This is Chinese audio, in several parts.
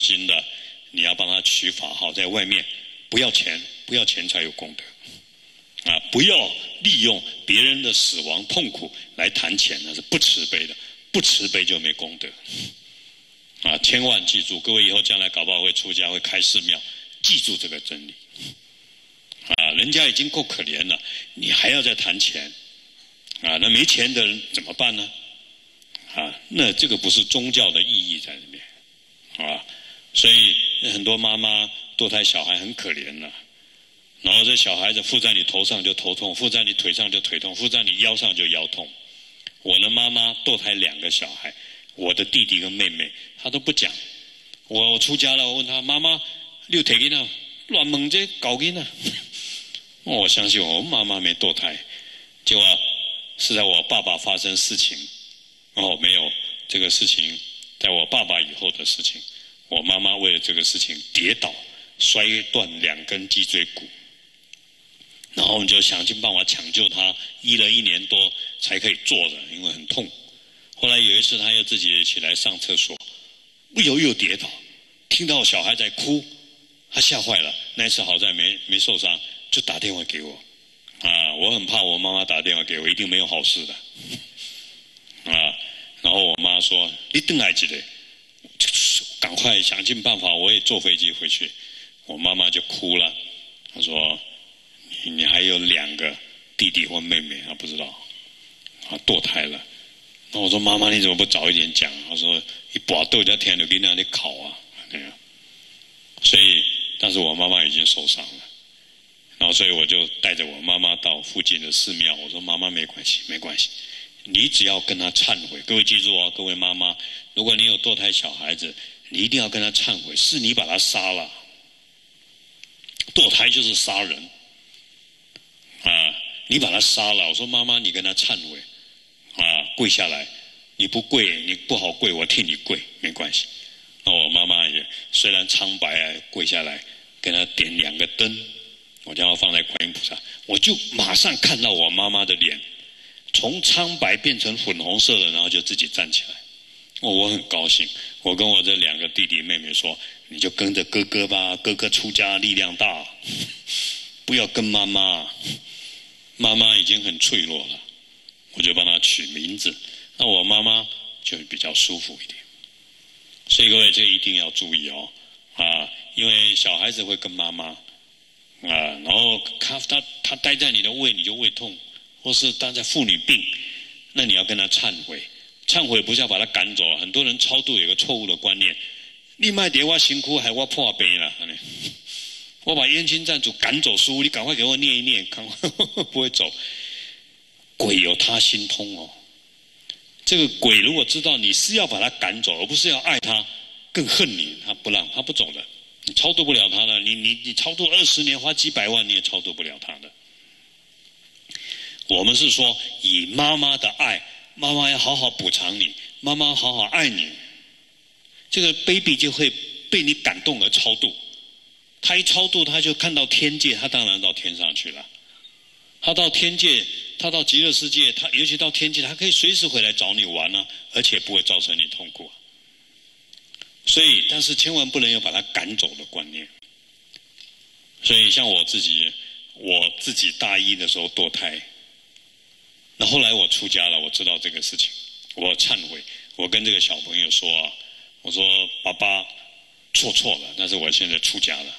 新的，你要帮他取法号，在外面不要钱，不要钱才有功德，啊，不要利用别人的死亡痛苦来谈钱，那是不慈悲的，不慈悲就没功德，啊，千万记住，各位以后将来搞不好会出家，会开寺庙，记住这个真理，啊，人家已经够可怜了，你还要再谈钱，啊，那没钱的人怎么办呢？啊，那这个不是宗教的意义在里面，啊。所以很多妈妈堕胎小孩很可怜呐，然后这小孩子附在你头上就头痛，附在你腿上就腿痛，附在你腰上就腰痛。我的妈妈堕胎两个小孩，我的弟弟跟妹妹，她都不讲。我我出家了，我问她妈妈，六腿给呢？乱蒙这搞给呢？我相信我妈妈没堕胎，结果是在我爸爸发生事情，哦，没有这个事情，在我爸爸以后的事情。我妈妈为了这个事情跌倒，摔断两根脊椎骨，然后我们就想尽办法抢救她，医了一年多才可以坐着，因为很痛。后来有一次，她又自己起来上厕所，不由又跌倒，听到小孩在哭，她吓坏了。那次好在没没受伤，就打电话给我。啊，我很怕我妈妈打电话给我，一定没有好事的。啊，然后我妈说：“你等来几嘞？”赶快想尽办法，我也坐飞机回去。我妈妈就哭了，她说：“你还有两个弟弟或妹妹，她不知道，啊堕胎了。”那我说：“妈妈，你怎么不早一点讲？”她说：“一把豆在田里给那里烤啊，那样。”所以，但是我妈妈已经受伤了，然后所以我就带着我妈妈到附近的寺庙。我说：“妈妈没关系，没关系，你只要跟她忏悔。各位记住哦，各位妈妈，如果你有堕胎小孩子。”你一定要跟他忏悔，是你把他杀了，堕胎就是杀人，啊，你把他杀了。我说妈妈，你跟他忏悔，啊，跪下来，你不跪，你不好跪，我替你跪，没关系。那我妈妈也虽然苍白啊，跪下来，给他点两个灯，我将要放在观音菩萨，我就马上看到我妈妈的脸从苍白变成粉红色的，然后就自己站起来。哦，我很高兴。我跟我这两个弟弟妹妹说：“你就跟着哥哥吧，哥哥出家力量大，不要跟妈妈。妈妈已经很脆弱了，我就帮他取名字。那我妈妈就比较舒服一点。所以各位，这一定要注意哦，啊，因为小孩子会跟妈妈啊，然后他他他待在你的胃，你就胃痛，或是待在妇女病，那你要跟他忏悔。”忏悔不是要把他赶走，很多人超度有个错误的观念，你卖碟我辛苦还我破杯了，我把冤亲债主赶走书，你赶快给我念一念，赶快不会走。鬼有他心通哦，这个鬼如果知道你是要把他赶走，而不是要爱他，更恨你，他不让他不走的，你超度不了他的，你你你超度二十年花几百万你也超度不了他的。我们是说以妈妈的爱。妈妈要好好补偿你，妈妈好好爱你，这个 baby 就会被你感动而超度。他一超度，他就看到天界，他当然到天上去了。他到天界，他到极乐世界，他尤其到天界，他可以随时回来找你玩呢，而且不会造成你痛苦。所以，但是千万不能有把他赶走的观念。所以，像我自己，我自己大一的时候堕胎。那后来我出家了，我知道这个事情，我忏悔，我跟这个小朋友说啊，我说爸爸错错了，但是我现在出家了，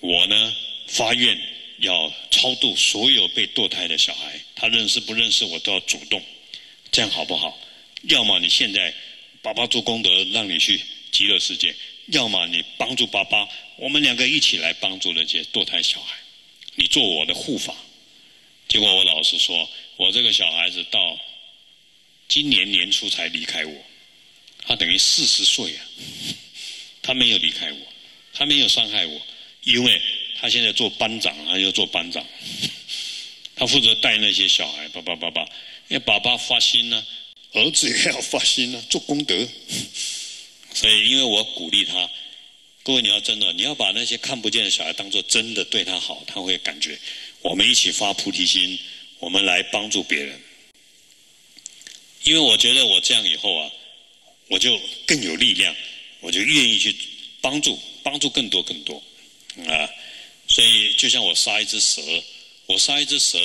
我呢发愿要超度所有被堕胎的小孩，他认识不认识我都要主动，这样好不好？要么你现在爸爸做功德让你去极乐世界，要么你帮助爸爸，我们两个一起来帮助那些堕胎小孩，你做我的护法。结果我老实说。我这个小孩子到今年年初才离开我，他等于四十岁啊，他没有离开我，他没有伤害我，因为他现在做班长，他要做班长，他负责带那些小孩，爸爸爸爸，因为爸爸发心呢，儿子也要发心呢，做功德，所以因为我鼓励他，各位你要真的，你要把那些看不见的小孩当做真的对他好，他会感觉我们一起发菩提心。我们来帮助别人，因为我觉得我这样以后啊，我就更有力量，我就愿意去帮助，帮助更多更多啊！所以就像我杀一只蛇，我杀一只蛇，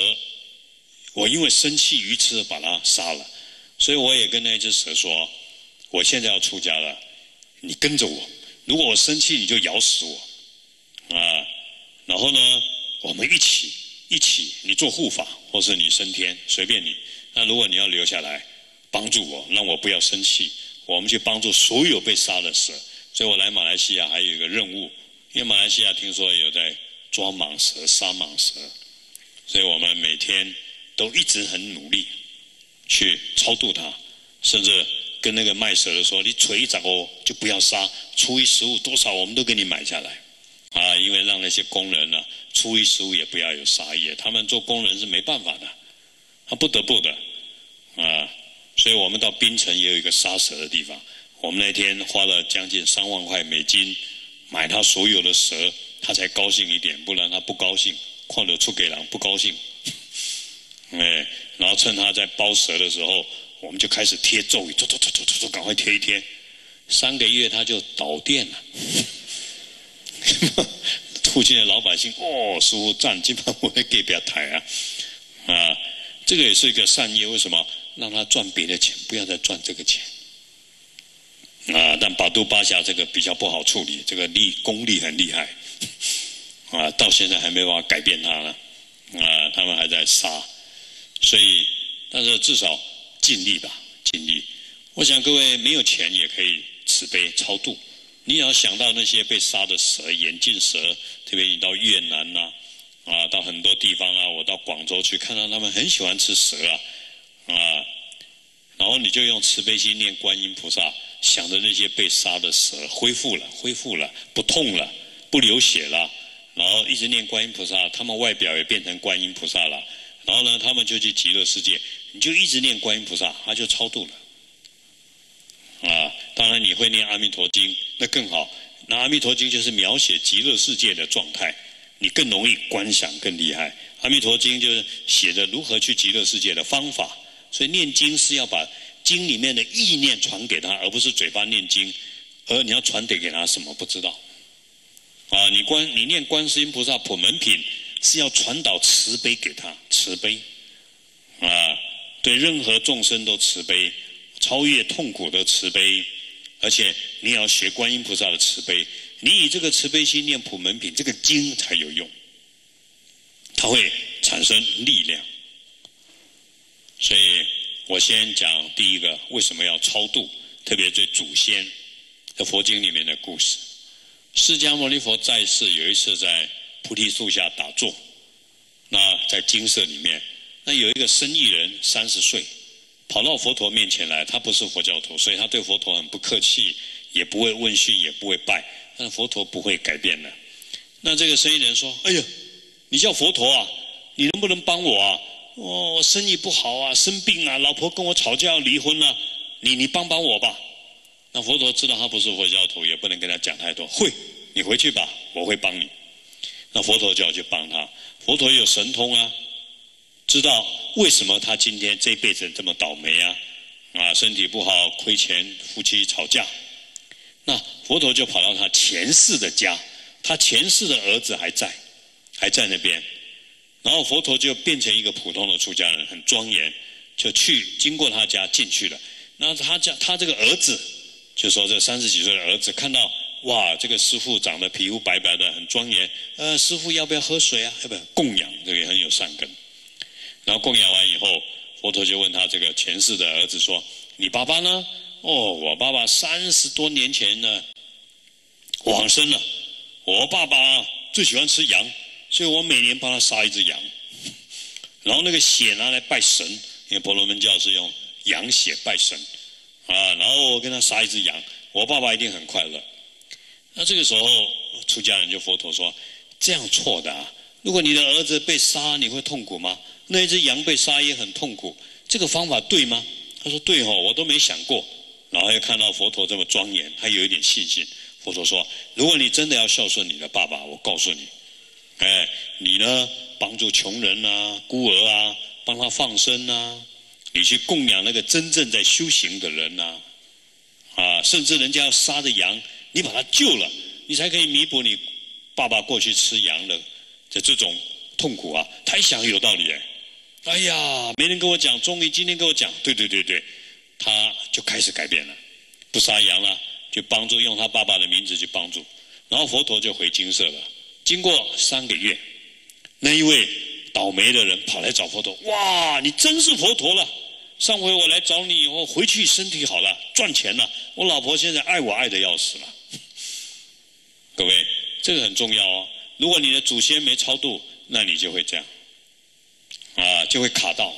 我因为生气愚痴把它杀了，所以我也跟那只蛇说：我现在要出家了，你跟着我。如果我生气，你就咬死我啊！然后呢，我们一起一起，你做护法，或是你升天，随便你。那如果你要留下来帮助我，让我不要生气，我们去帮助所有被杀的蛇。所以我来马来西亚还有一个任务，因为马来西亚听说有在抓蟒蛇、杀蟒蛇，所以我们每天都一直很努力去超度它，甚至跟那个卖蛇的说：“你锤一掌哦，就不要杀，初一十五多少我们都给你买下来。”啊，因为让那些工人呢，初一十五也不要有杀业，他们做工人是没办法的，他不得不的啊。所以我们到槟城也有一个杀蛇的地方。我们那天花了将近三万块美金买他所有的蛇，他才高兴一点，不然他不高兴。况且出给狼不高兴，哎，然后趁他在包蛇的时候，我们就开始贴咒语，走走走走走走，赶快贴一贴。三个月他就倒店了。附近的老百姓哦，师傅赞，基本上我会给别抬啊，啊，这个也是一个善业，为什么？让他赚别的钱，不要再赚这个钱。啊，但巴都巴峡这个比较不好处理，这个力功力很厉害，啊，到现在还没办法改变他呢，啊，他们还在杀，所以，但是至少尽力吧，尽力。我想各位没有钱也可以慈悲超度，你要想到那些被杀的蛇，眼镜蛇，特别你到越南呐，啊，到很多地方啊，我到广州去看到他们很喜欢吃蛇啊，啊，然后你就用慈悲心念观音菩萨。想着那些被杀的蛇恢复了，恢复了，不痛了，不流血了，然后一直念观音菩萨，他们外表也变成观音菩萨了，然后呢，他们就去极乐世界，你就一直念观音菩萨，他就超度了。啊，当然你会念阿弥陀经，那更好。那阿弥陀经就是描写极乐世界的状态，你更容易观想，更厉害。阿弥陀经就是写着如何去极乐世界的方法，所以念经是要把。经里面的意念传给他，而不是嘴巴念经，而你要传递给他什么不知道？啊，你观你念观世音菩萨普门品是要传导慈悲给他，慈悲啊，对任何众生都慈悲，超越痛苦的慈悲，而且你要学观音菩萨的慈悲，你以这个慈悲心念普门品，这个经才有用，它会产生力量，所以。我先讲第一个，为什么要超度？特别对祖先的佛经里面的故事。释迦牟尼佛在世有一次在菩提树下打坐，那在精舍里面，那有一个生意人三十岁，跑到佛陀面前来，他不是佛教徒，所以他对佛陀很不客气，也不会问讯，也不会拜，但是佛陀不会改变的。那这个生意人说：“哎呀，你叫佛陀啊，你能不能帮我啊？”哦，生意不好啊，生病啊，老婆跟我吵架要离婚了，你你帮帮我吧。那佛陀知道他不是佛教徒，也不能跟他讲太多。会，你回去吧，我会帮你。那佛陀就要去帮他。佛陀有神通啊，知道为什么他今天这辈子这么倒霉啊？啊，身体不好，亏钱，夫妻吵架。那佛陀就跑到他前世的家，他前世的儿子还在，还在那边。然后佛陀就变成一个普通的出家人，很庄严，就去经过他家进去了。那他家他这个儿子就说：“这三十几岁的儿子看到哇，这个师傅长得皮肤白白的，很庄严。呃，师傅要不要喝水啊？要不要供养？这个也很有善根。然后供养完以后，佛陀就问他这个前世的儿子说：‘你爸爸呢？’哦，我爸爸三十多年前呢往生了。我爸爸最喜欢吃羊。”所以我每年帮他杀一只羊，然后那个血拿来拜神，因为婆罗门教是用羊血拜神，啊，然后我跟他杀一只羊，我爸爸一定很快乐。那这个时候出家人就佛陀说：这样错的，啊！如果你的儿子被杀，你会痛苦吗？那一只羊被杀也很痛苦，这个方法对吗？他说对哦，我都没想过。然后又看到佛陀这么庄严，他有一点信心。佛陀说：如果你真的要孝顺你的爸爸，我告诉你。哎，你呢？帮助穷人啊、孤儿啊，帮他放生啊，你去供养那个真正在修行的人呐，啊，甚至人家要杀的羊，你把他救了，你才可以弥补你爸爸过去吃羊的的这种痛苦啊！他一想有道理哎，哎呀，没人跟我讲，终于今天跟我讲，对对对对，他就开始改变了，不杀羊了，就帮助用他爸爸的名字去帮助，然后佛陀就回金色了。经过三个月，那一位倒霉的人跑来找佛陀，哇，你真是佛陀了！上回我来找你以后，回去身体好了，赚钱了，我老婆现在爱我爱的要死了。各位，这个很重要哦。如果你的祖先没超度，那你就会这样，啊，就会卡到。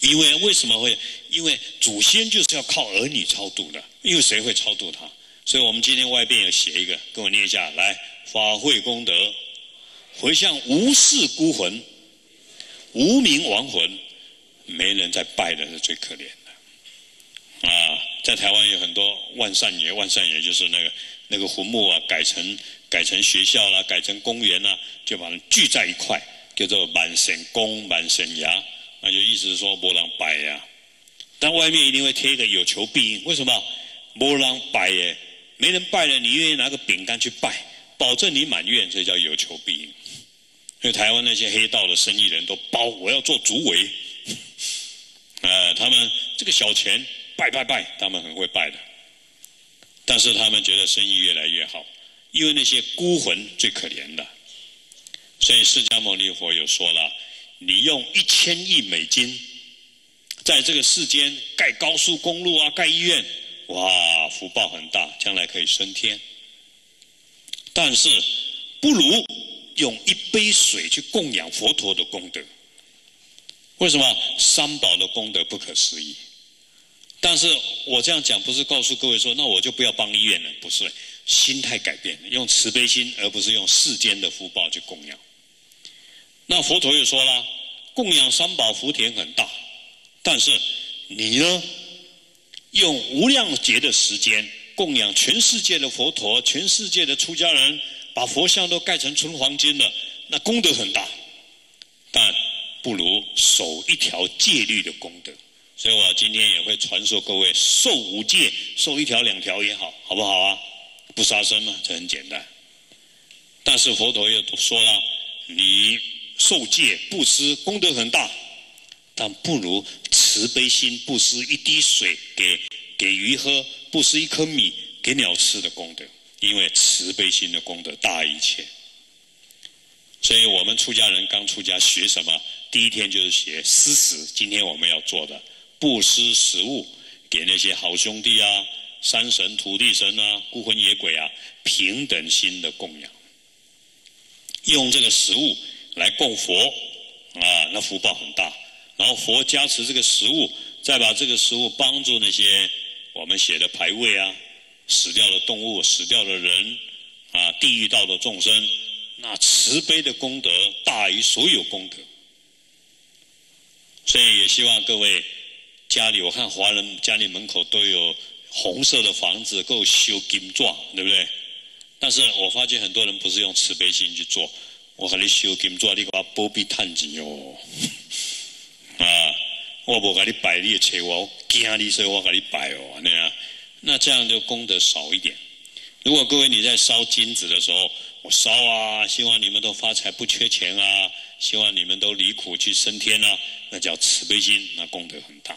因为为什么会？因为祖先就是要靠儿女超度的，因为谁会超度他？所以我们今天外边有写一个，跟我念一下来：法会功德，回向无事孤魂、无名亡魂，没人在拜的是最可怜的。啊，在台湾有很多万善爷，万善爷就是那个。那个坟墓啊，改成改成学校啦，改成公园啦，就把人聚在一块，叫做满神公、满神牙，那就意思是说波浪拜呀。但外面一定会贴一个有求必应，为什么？波浪拜耶，没人拜了，你愿意拿个饼干去拜，保证你满愿，这叫有求必应。所以台湾那些黑道的生意人都包，我要做主委，呃，他们这个小钱拜拜拜，他们很会拜的。但是他们觉得生意越来越好，因为那些孤魂最可怜的，所以释迦牟尼佛有说了：你用一千亿美金，在这个世间盖高速公路啊，盖医院，哇，福报很大，将来可以升天。但是不如用一杯水去供养佛陀的功德。为什么三宝的功德不可思议？但是我这样讲不是告诉各位说，那我就不要帮医院了，不是，心态改变，用慈悲心，而不是用世间的福报去供养。那佛陀又说了，供养三宝福田很大，但是你呢，用无量劫的时间供养全世界的佛陀，全世界的出家人，把佛像都盖成纯黄金了，那功德很大，但不如守一条戒律的功德。所以我今天也会传授各位受五戒，受一条两条也好，好不好啊？不杀生嘛，这很简单。但是佛陀又说了，你受戒布施功德很大，但不如慈悲心布施一滴水给给鱼喝，布施一颗米给鸟吃的功德，因为慈悲心的功德大一切。所以我们出家人刚出家学什么？第一天就是学施食，今天我们要做的。布施食物给那些好兄弟啊、山神、土地神啊、孤魂野鬼啊，平等心的供养，用这个食物来供佛啊，那福报很大。然后佛加持这个食物，再把这个食物帮助那些我们写的牌位啊、死掉的动物、死掉的人啊、地狱道的众生，那慈悲的功德大于所有功德。所以也希望各位。家里我看华人家里门口都有红色的房子，够修金钻，对不对？但是我发现很多人不是用慈悲心去做，我给你修金钻，你给我波比探钱哦，啊，我不给你摆，你也切我，惊你，所以我给你摆哦，那样，那这样就功德少一点。如果各位你在烧金子的时候，我烧啊，希望你们都发财不缺钱啊，希望你们都离苦去升天啊，那叫慈悲心，那功德很大。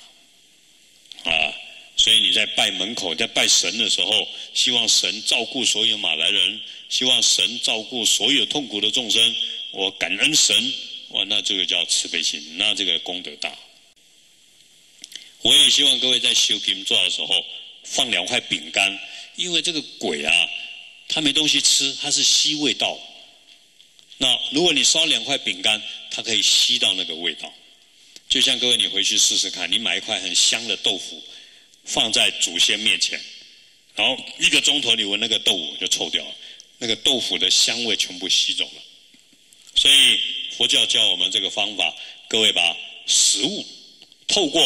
啊，所以你在拜门口，在拜神的时候，希望神照顾所有马来人，希望神照顾所有痛苦的众生。我感恩神，哇，那这个叫慈悲心，那这个功德大。我也希望各位在修平做的时候放两块饼干，因为这个鬼啊，他没东西吃，他是吸味道。那如果你烧两块饼干，它可以吸到那个味道。就像各位，你回去试试看，你买一块很香的豆腐，放在祖先面前，然后一个钟头，你闻那个豆腐就臭掉了，那个豆腐的香味全部吸走了。所以佛教教我们这个方法，各位把食物透过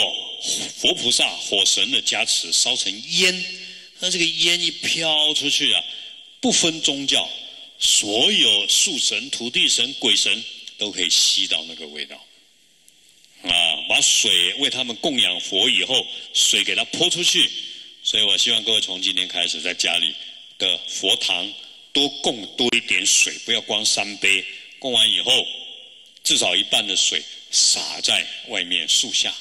佛菩萨、火神的加持烧成烟，那这个烟一飘出去啊，不分宗教，所有树神、土地神、鬼神都可以吸到那个味道。啊，把水为他们供养佛以后，水给他泼出去。所以我希望各位从今天开始，在家里的佛堂多供多一点水，不要光三杯。供完以后，至少一半的水洒在外面树下。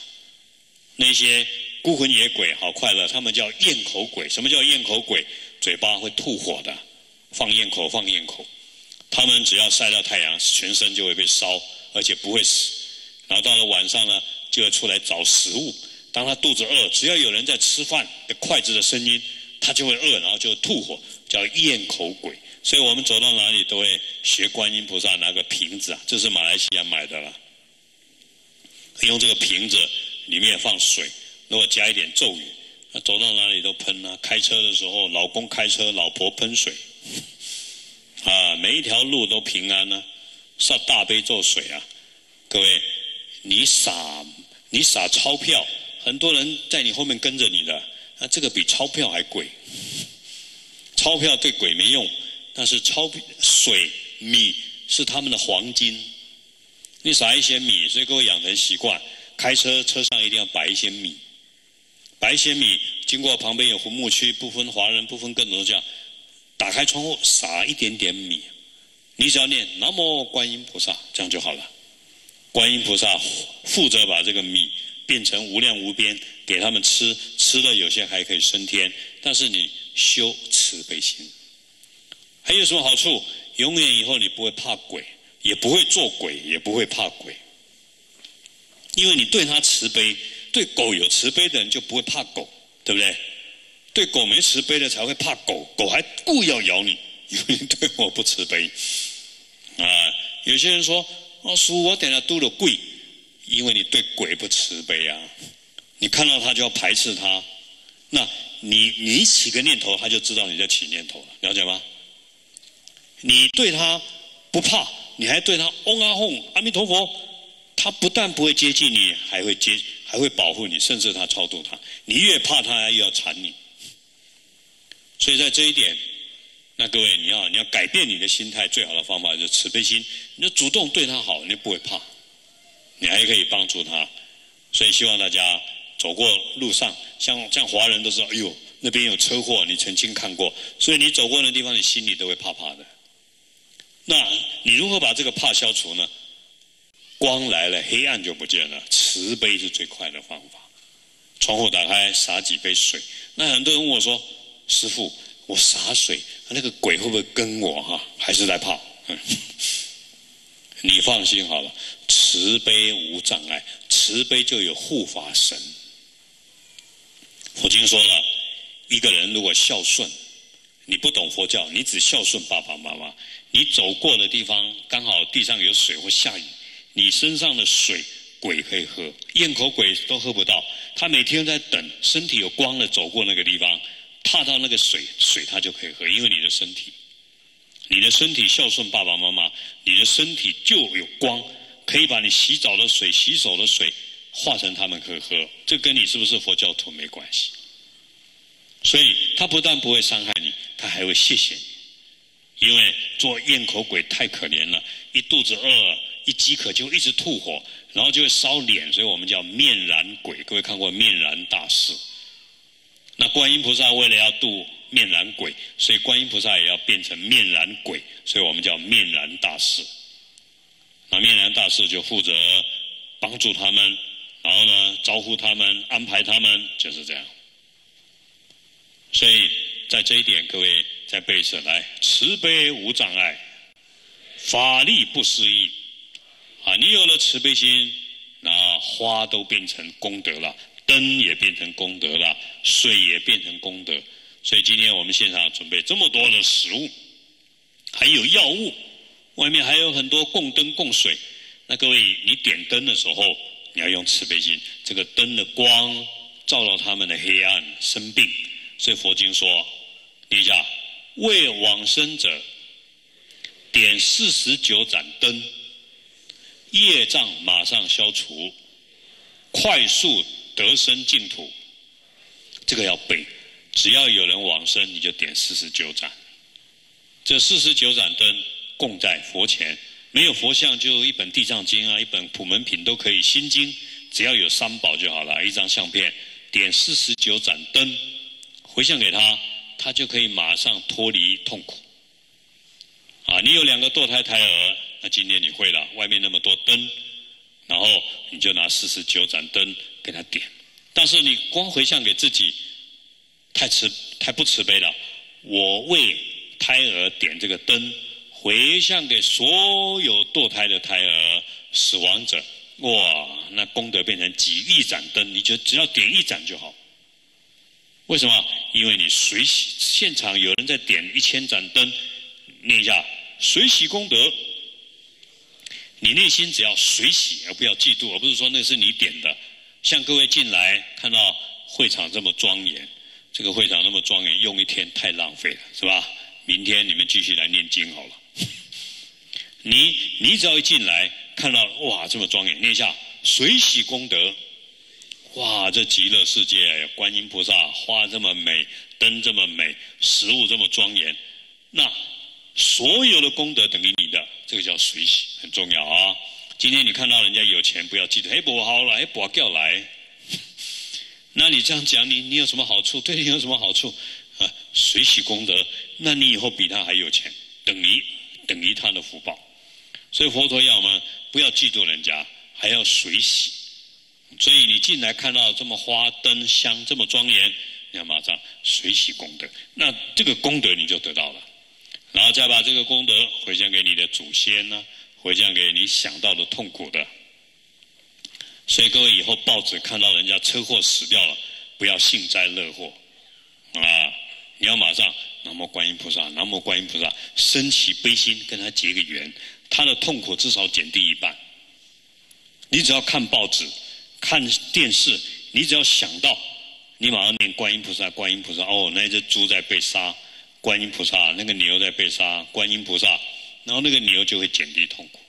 那些孤魂野鬼好快乐，他们叫咽口鬼。什么叫咽口鬼？嘴巴会吐火的，放咽口，放咽口。他们只要晒到太阳，全身就会被烧，而且不会死。然后到了晚上呢，就会出来找食物。当他肚子饿，只要有人在吃饭，筷子的声音，他就会饿，然后就会吐火，叫咽口鬼。所以我们走到哪里都会学观音菩萨拿个瓶子啊，这是马来西亚买的了，用这个瓶子里面放水，如果加一点咒语，那走到哪里都喷啊。开车的时候，老公开车，老婆喷水，啊，每一条路都平安呢。上大悲咒水啊，各位，你撒你撒钞票，很多人在你后面跟着你的，那这个比钞票还贵，钞票对鬼没用。但是钞、水、米是他们的黄金。你撒一些米，所以各位养成习惯，开车车上一定要摆一些米，摆一些米。经过旁边有红木区，不分华人，不分各种这样，打开窗户撒一点点米，你只要念南无观音菩萨，这样就好了。观音菩萨负责把这个米变成无量无边，给他们吃，吃了有些还可以升天。但是你修慈悲心。还有什么好处？永远以后你不会怕鬼，也不会做鬼，也不会怕鬼，因为你对他慈悲。对狗有慈悲的人就不会怕狗，对不对？对狗没慈悲的才会怕狗，狗还故意要咬你，因为对我不慈悲。啊，有些人说：“阿，叔，我点了都了贵，因为你对鬼不慈悲啊。你看到他就要排斥他，那你你起个念头，他就知道你在起念头了，了解吗？”你对他不怕，你还对他嗡啊吽阿弥陀佛，他不但不会接近你，还会接，还会保护你，甚至他超度他。你越怕他，越要缠你。所以在这一点，那各位你要你要改变你的心态，最好的方法就是慈悲心。你就主动对他好，你不会怕，你还可以帮助他。所以希望大家走过路上，像像华人都知道，哎呦那边有车祸，你曾经看过，所以你走过的地方，你心里都会怕怕的。那你如何把这个怕消除呢？光来了，黑暗就不见了。慈悲是最快的方法。窗户打开，洒几杯水。那很多人问我说：“师傅，我洒水，那个鬼会不会跟我？哈，还是在怕？”你放心好了，慈悲无障碍，慈悲就有护法神。佛经说了，一个人如果孝顺。你不懂佛教，你只孝顺爸爸妈妈。你走过的地方刚好地上有水或下雨，你身上的水鬼可以喝，咽口鬼都喝不到。他每天在等身体有光了走过那个地方，踏到那个水，水他就可以喝，因为你的身体，你的身体孝顺爸爸妈妈，你的身体就有光，可以把你洗澡的水、洗手的水化成他们可以喝。这跟你是不是佛教徒没关系。所以他不但不会伤害你，他还会谢谢你，因为做咽口鬼太可怜了，一肚子饿，一饥渴就一直吐火，然后就会烧脸，所以我们叫面燃鬼。各位看过面燃大士？那观音菩萨为了要度面燃鬼，所以观音菩萨也要变成面燃鬼，所以我们叫面燃大士。那面燃大士就负责帮助他们，然后呢招呼他们，安排他们，就是这样。所以在这一点，各位再背一次来：慈悲无障碍，法力不思议。啊，你有了慈悲心，那花都变成功德了，灯也变成功德了，水也变成功德。所以今天我们现场准备这么多的食物，还有药物，外面还有很多供灯供水。那各位，你点灯的时候，你要用慈悲心，这个灯的光照到他们的黑暗、生病。所以佛经说，念下，为往生者点四十九盏灯，业障马上消除，快速得生净土。这个要背，只要有人往生，你就点四十九盏。这四十九盏灯供在佛前，没有佛像就一本地藏经啊，一本普门品都可以。心经只要有三宝就好了，一张相片，点四十九盏灯。回向给他，他就可以马上脱离痛苦。啊你有两个堕胎胎儿，那今天你会了，外面那么多灯，然后你就拿四十九盏灯给他点。但是你光回向给自己，太慈太不慈悲了。我为胎儿点这个灯，回向给所有堕胎的胎儿死亡者，哇，那功德变成几亿盏灯，你就只要点一盏就好。为什么？因为你随喜现场有人在点一千盏灯，念一下随喜功德，你内心只要随喜而不要嫉妒，而不是说那是你点的。像各位进来看到会场这么庄严，这个会场那么庄严，用一天太浪费了，是吧？明天你们继续来念经好了。你你只要一进来看到哇这么庄严，念一下随喜功德，哇这极乐世界观音菩萨花这么美，灯这么美，食物这么庄严，那所有的功德等于你的，这个叫随喜，很重要啊。今天你看到人家有钱，不要记得，哎，不好了，哎，不叫来。那你这样讲，你你有什么好处？对你有什么好处？啊，随喜功德，那你以后比他还有钱，等于等于他的福报。所以佛陀要我们不要嫉妒人家，还要随喜。所以你进来看到这么花灯香这么庄严，你要马上随喜功德，那这个功德你就得到了，然后再把这个功德回向给你的祖先呢。回向给你想到的痛苦的，所以各位以后报纸看到人家车祸死掉了，不要幸灾乐祸，啊！你要马上南无观音菩萨，南无观音菩萨，升起悲心跟他结个缘，他的痛苦至少减低一半。你只要看报纸、看电视，你只要想到，你马上念观音菩萨，观音菩萨，哦，那只猪在被杀，观音菩萨，那个牛在被杀，观音菩萨。然后那个牛就会减低痛苦。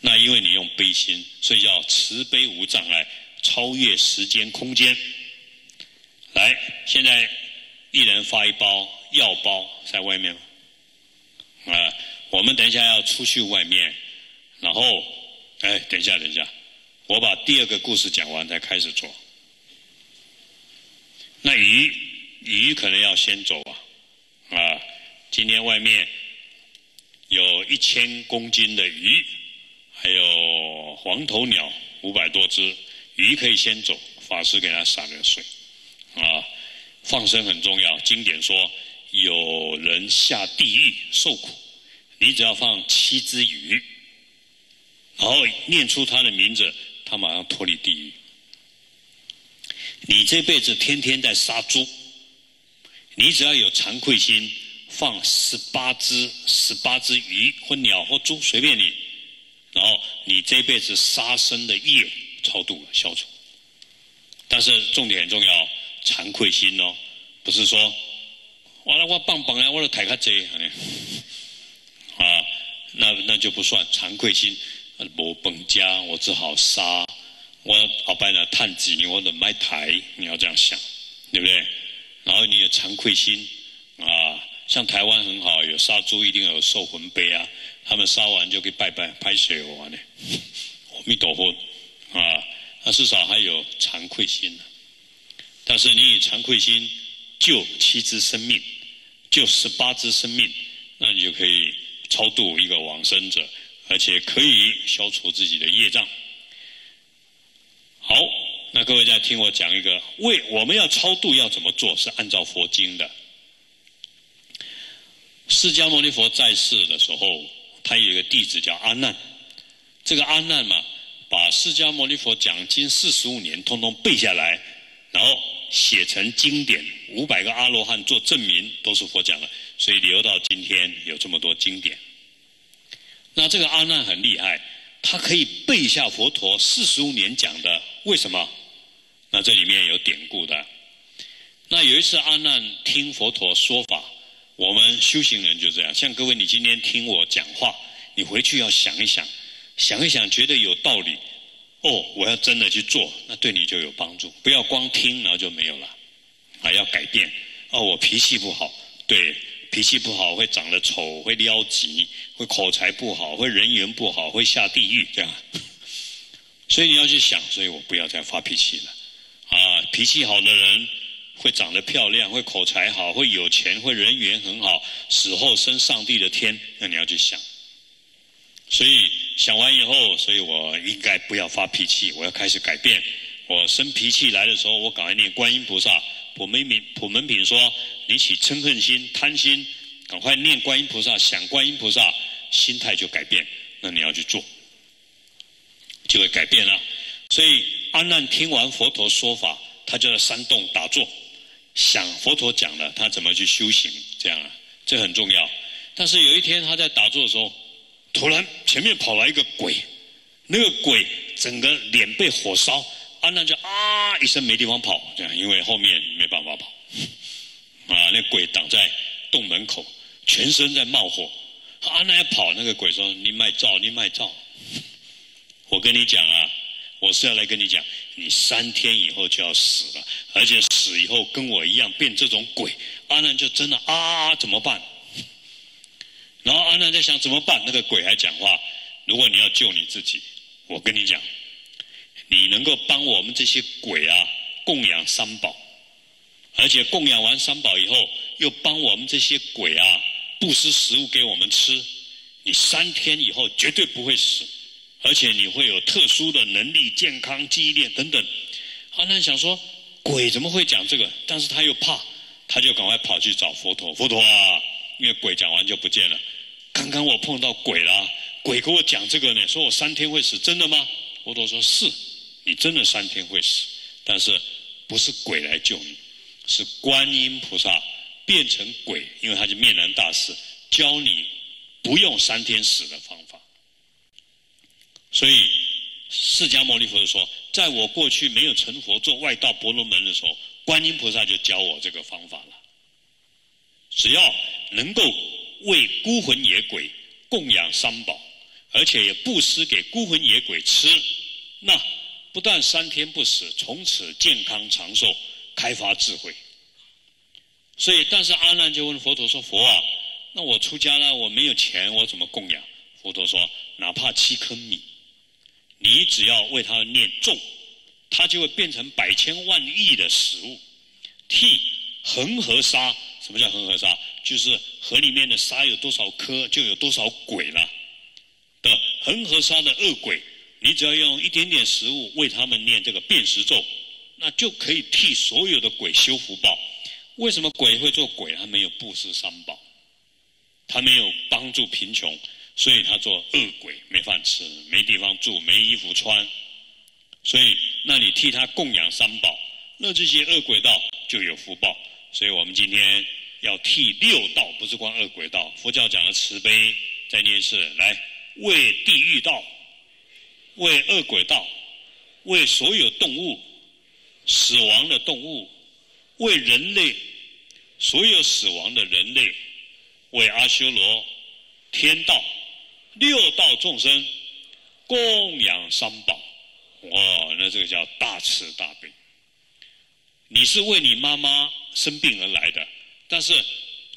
那因为你用悲心，所以叫慈悲无障碍，超越时间空间。来，现在一人发一包药包在外面。啊，我们等一下要出去外面，然后，哎，等一下，等一下，我把第二个故事讲完再开始做。那鱼，鱼可能要先走啊，啊，今天外面。一千公斤的鱼，还有黄头鸟五百多只，鱼可以先走，法师给他洒了水，啊，放生很重要。经典说，有人下地狱受苦，你只要放七只鱼，然后念出他的名字，他马上脱离地狱。你这辈子天天在杀猪，你只要有惭愧心。放十八只、十八只鱼或鸟或猪，随便你。然后你这辈子杀生的业超度了、消除。但是重点很重要，惭愧心哦，不是说，完了我棒棒呀，我的抬卡贼，啊，那那就不算惭愧心。我本家我只好杀，我好办了探子，我的买台，你要这样想，对不对？然后你有惭愧心。像台湾很好，有杀猪一定有寿魂碑啊，他们杀完就可以拜拜拍水完呢。阿弥陀佛啊，那至少还有惭愧心呢。但是你以惭愧心救七只生命，救十八只生命，那你就可以超度一个往生者，而且可以消除自己的业障。好，那各位再听我讲一个，为我们要超度要怎么做，是按照佛经的。释迦牟尼佛在世的时候，他有一个弟子叫阿难。这个阿难嘛，把释迦牟尼佛讲经四十五年，通通背下来，然后写成经典，五百个阿罗汉做证明，都是佛讲的，所以留到今天有这么多经典。那这个阿难很厉害，他可以背下佛陀四十五年讲的，为什么？那这里面有典故的。那有一次阿难听佛陀说法。我们修行人就这样，像各位，你今天听我讲话，你回去要想一想，想一想，觉得有道理，哦，我要真的去做，那对你就有帮助。不要光听，然后就没有了，啊，要改变。哦，我脾气不好，对，脾气不好会长得丑，会撩急，会口才不好，会人缘不好，会下地狱，这样。所以你要去想，所以我不要再发脾气了。啊，脾气好的人会长得漂亮，会口才好，会有钱，会人缘很好，死后升上帝的天，那你要去想。所以想完以后，所以我应该不要发脾气，我要开始改变。我生脾气来的时候，我赶快念观音菩萨。普门品普门品说，你起嗔恨心、贪心，赶快念观音菩萨，想观音菩萨，心态就改变。那你要去做，就会改变了。所以阿难听完佛陀说法，他就在山洞打坐，想佛陀讲了他怎么去修行，这样啊，这很重要。但是有一天他在打坐的时候。突然，前面跑来一个鬼，那个鬼整个脸被火烧，阿难就啊一声没地方跑，这样因为后面没办法跑，啊，那鬼挡在洞门口，全身在冒火，阿难跑，那个鬼说：“你卖照，你卖照。”我跟你讲啊，我是要来跟你讲，你三天以后就要死了，而且死以后跟我一样变这种鬼。阿难就真的啊，怎么办？然后阿难在想怎么办？那个鬼还讲话：如果你要救你自己，我跟你讲，你能够帮我们这些鬼啊供养三宝，而且供养完三宝以后，又帮我们这些鬼啊布施食物给我们吃，你三天以后绝对不会死，而且你会有特殊的能力、健康、记忆力等等。阿难想说，鬼怎么会讲这个？但是他又怕，他就赶快跑去找佛陀。佛陀啊！因为鬼讲完就不见了。刚刚我碰到鬼了，鬼给我讲这个呢，说我三天会死，真的吗？佛陀说是，你真的三天会死，但是不是鬼来救你，是观音菩萨变成鬼，因为他是面南大师，教你不用三天死的方法。所以释迦牟尼佛说，在我过去没有成佛做外道婆罗门的时候，观音菩萨就教我这个方法了。只要能够为孤魂野鬼供养三宝，而且也布施给孤魂野鬼吃，那不但三天不死，从此健康长寿，开发智慧。所以，但是阿难就问佛陀说：“佛啊，那我出家了，我没有钱，我怎么供养？”佛陀说：“哪怕七颗米，你只要为他念咒，他就会变成百千万亿的食物，替恒河沙。”什么叫恒河沙？就是河里面的沙有多少颗，就有多少鬼了。的恒河沙的恶鬼，你只要用一点点食物为他们念这个辨识咒，那就可以替所有的鬼修福报。为什么鬼会做鬼？他没有布施三宝，他没有帮助贫穷，所以他做恶鬼，没饭吃，没地方住，没衣服穿。所以，那你替他供养三宝，那这些恶鬼道就有福报。所以我们今天要替六道，不是光恶鬼道。佛教讲的慈悲，再念一次，来为地狱道，为恶鬼道，为所有动物死亡的动物，为人类所有死亡的人类，为阿修罗天道六道众生供养三宝。哇，那这个叫大慈大悲。你是为你妈妈生病而来的，但是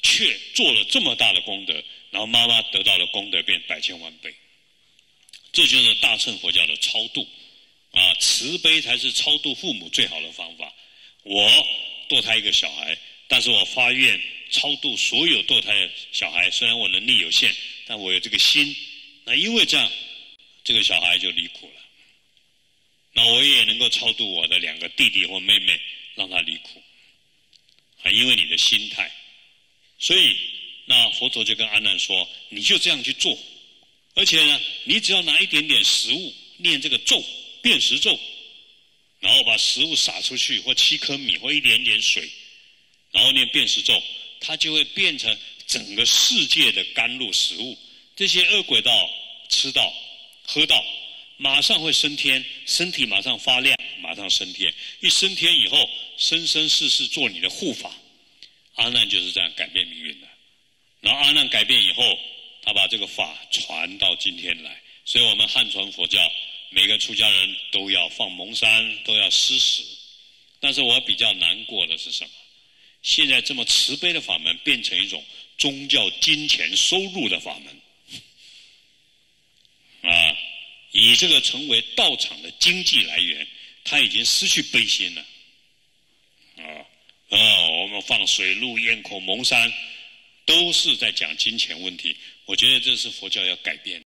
却做了这么大的功德，然后妈妈得到了功德变百千万倍，这就是大乘佛教的超度啊！慈悲才是超度父母最好的方法。我堕胎一个小孩，但是我发愿超度所有堕胎的小孩，虽然我能力有限，但我有这个心。那因为这样，这个小孩就离苦了。那我也能够超度我的两个弟弟或妹妹。让他离苦，啊，因为你的心态，所以那佛陀就跟阿难说：“你就这样去做，而且呢，你只要拿一点点食物，念这个咒，辨识咒，然后把食物撒出去，或七颗米，或一点点水，然后念辨识咒，它就会变成整个世界的甘露食物。这些恶鬼道吃到、喝到。”马上会升天，身体马上发亮，马上升天。一升天以后，生生世世做你的护法。阿难就是这样改变命运的。然后阿难改变以后，他把这个法传到今天来。所以我们汉传佛教，每个出家人都要放蒙山，都要施食。但是我比较难过的是什么？现在这么慈悲的法门，变成一种宗教金钱收入的法门。啊。以这个成为道场的经济来源，他已经失去悲心了，啊！啊，我们放水陆堰口蒙山，都是在讲金钱问题。我觉得这是佛教要改变。